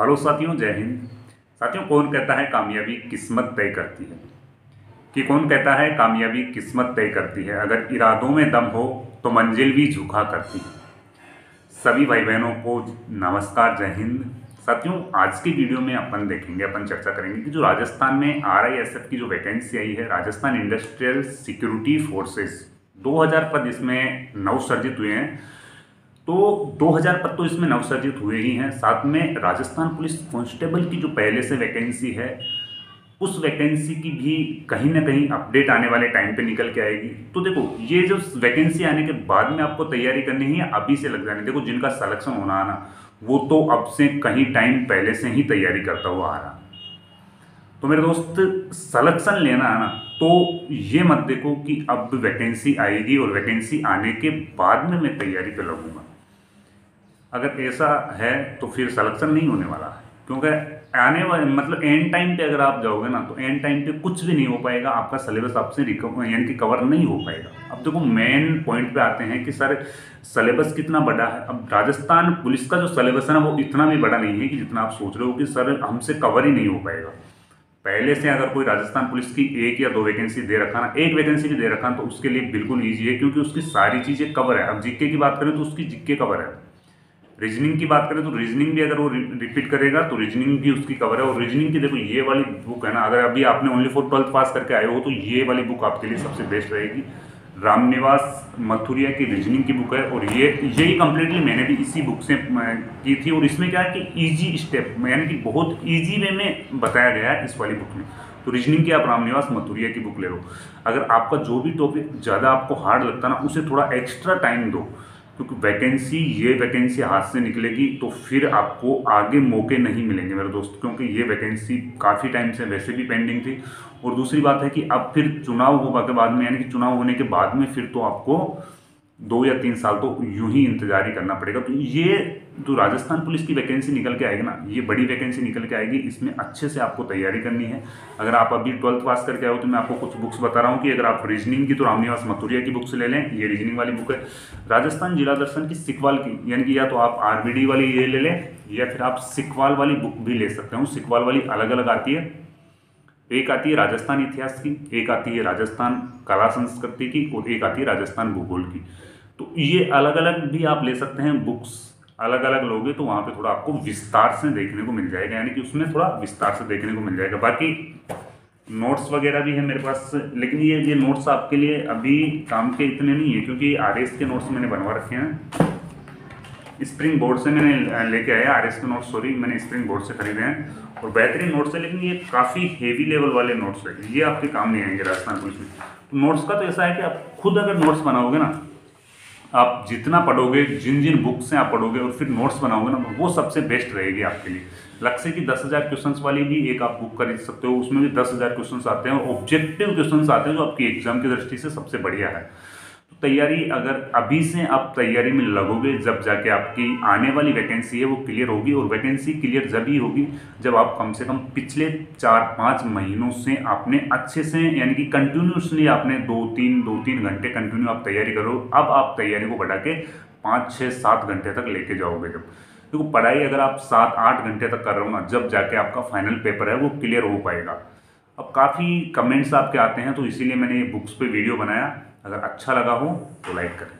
Hello साथियों, जय हिंद। साथियों, कौन कहता है कामयाबी किस्मत तय करती है? कि कौन कहता है कामयाबी किस्मत तय करती है? अगर इरादों में दम हो तो मंजिल भी झुका करती है। सभी भाई बहनों को नमस्कार, जय हिंद। साथियों, आज की वीडियो में अपन देखेंगे, अपन चर्चा करेंगे कि जो राजस्थान में आर की जो वैकेंसी आई है, राजस्थान इंडस्ट्रियल सिक्योरिटी फोर्सेस 2000 पद इसमें नव सर्जित हुए हैं। तो 2000 पद तो इसमें नवसर्जित हुए ही हैं। साथ में राजस्थान पुलिस कांस्टेबल की जो पहले से वैकेंसी है, उस वैकेंसी की भी कहीं ना कहीं अपडेट आने वाले टाइम पे निकल के आएगी। तो देखो, ये जो वैकेंसी आने के बाद में आपको तैयारी करनी है, अभी से लग जाने। देखो, जिनका सलेक्शन होना आना, वो तो अब से कहीं टाइम पहले से ही तैयारी करता हुआ आ रहा। तो मेरे दोस्त सलेक्शन लेना आना तो ये मत देखो कि अब वैकेंसी आएगी और वैकेंसी आने के बाद में मैं तैयारी पे लगूँगा। अगर ऐसा है तो फिर सलेक्शन नहीं होने वाला है। क्योंकि आने वाले मतलब एंड टाइम पे अगर आप जाओगे ना तो एंड टाइम पे कुछ भी नहीं हो पाएगा, आपका सिलेबस आपसे यानी कि कवर नहीं हो पाएगा। अब देखो मेन पॉइंट पे आते हैं कि सर सिलेबस कितना बड़ा है। अब राजस्थान पुलिस का जो सिलेबस है ना, वो इतना भी बड़ा नहीं है कि जितना आप सोच रहे हो कि सर, हमसे कवर ही नहीं हो पाएगा। पहले से अगर कोई राजस्थान पुलिस की एक या दो वैकेंसी दे रखा ना, एक वैकेंसी भी दे रखा तो उसके लिए बिल्कुल ईजी है, क्योंकि उसकी सारी चीज़ें कवर है। अब जिक्के की बात करें तो उसकी जिक्के कवर है। रीजनिंग की बात करें तो रीजनिंग भी अगर वो रिपीट करेगा तो रीजनिंग भी उसकी कवर है। और रीजनिंग की देखो, ये वाली बुक है ना, अगर अभी आपने ओनली फॉर ट्वेल्थ पास करके आए हो तो ये वाली बुक आपके लिए सबसे बेस्ट रहेगी। रामनिवास मथुरिया की रीजनिंग की बुक है, और ये, यही कम्प्लीटली मैंने भी इसी बुक से की थी। और इसमें क्या है कि ईजी स्टेप यानी कि बहुत ईजी वे में बताया गया है इस वाली बुक में। तो रीजनिंग की आप रामनिवास मथुरिया की बुक ले लो। अगर आपका जो भी टॉपिक ज़्यादा आपको हार्ड लगता ना, उसे थोड़ा एक्स्ट्रा टाइम दो। क्योंकि वैकेंसी ये वैकेंसी हाथ से निकलेगी तो फिर आपको आगे मौके नहीं मिलेंगे मेरे दोस्त, क्योंकि ये वैकेंसी काफ़ी टाइम से वैसे भी पेंडिंग थी। और दूसरी बात है कि अब फिर चुनाव होगा के बाद में, यानी कि चुनाव होने के बाद में फिर तो आपको दो या तीन साल तो यूँ ही इंतज़ार ही करना पड़ेगा। तो ये जो राजस्थान पुलिस की वैकेंसी निकल के आएगी ना, ये बड़ी वैकेंसी निकल के आएगी, इसमें अच्छे से आपको तैयारी करनी है। अगर आप अभी ट्वेल्थ पास करके आओ तो मैं आपको कुछ बुक्स बता रहा हूँ कि अगर आप रीजनिंग की तो रामनिवास मथुरिया की बुक्स ले लें, ये रीजनिंग वाली बुक है। राजस्थान जिला दर्शन की सिकवाल की, यानी कि या तो आप आरबीडी वाली ये ले लें, या फिर आप सिकवाल वाली बुक भी ले सकते हो। सिकवाल वाली अलग अलग आती है। एक आती है राजस्थान इतिहास की एक आती है राजस्थान कला संस्कृति की और एक आती है राजस्थान भूगोल की। तो ये अलग अलग भी आप ले सकते हैं बुक्स अलग अलग लोगे तो वहाँ पे थोड़ा आपको विस्तार से देखने को मिल जाएगा, यानी कि उसमें थोड़ा विस्तार से देखने को मिल जाएगा। बाकी नोट्स वगैरह भी है मेरे पास, लेकिन ये ये नोट्स आपके लिए अभी काम के इतने नहीं है, क्योंकि आरएस के नोट्स मैंने बनवा रखे हैं। स्प्रिंग बोर्ड से मैंने लेके आया R S K notes sorry मैंने स्प्रिंग बोर्ड से खरीदे हैं। और बेहतरीन नोट्स है, लेकिन ये काफ़ी हेवी लेवल वाले नोट्स है। ये आपके काम नहीं आएँगे राजस्थान पुलिस में। तो नोट्स का तो ऐसा है कि आप खुद अगर नोट्स बनाओगे ना, आप जितना पढ़ोगे, जिन जिन बुक से आप पढ़ोगे और फिर नोट्स बनाओगे ना, वो सबसे बेस्ट रहेगी आपके लिए। लक्ष्य की दस हज़ार क्वेश्चन वाली भी एक आप बुक खरीद सकते हो, उसमें भी दस हज़ार क्वेश्चन आते हैं और ऑब्जेक्टिव क्वेश्चन आते हैं जो आपकी एग्ज़ाम की दृष्टि से सबसे बढ़िया है। तैयारी अगर अभी से आप तैयारी में लगोगे, जब जाके आपकी आने वाली वैकेंसी है, वो क्लियर होगी और वैकेंसी क्लियर जब ही होगी, जब आप कम से कम पिछले चार पाँच महीनों से आपने अच्छे से, यानी कि कंटिन्यूसली आपने दो तीन दो तीन घंटे कंटिन्यू आप तैयारी करो, अब आप तैयारी को बढ़ा के पाँच छः सात घंटे तक लेके जाओगे जब। देखो तो पढ़ाई अगर आप सात, आठ घंटे तक कर रहे हो ना, जब जाके आपका फाइनल पेपर है, वो क्लियर हो पाएगा। अब काफ़ी कमेंट्स आपके आते हैं तो इसीलिए मैंने बुक्स पे वीडियो बनाया। अगर अच्छा लगा हो तो लाइक करें।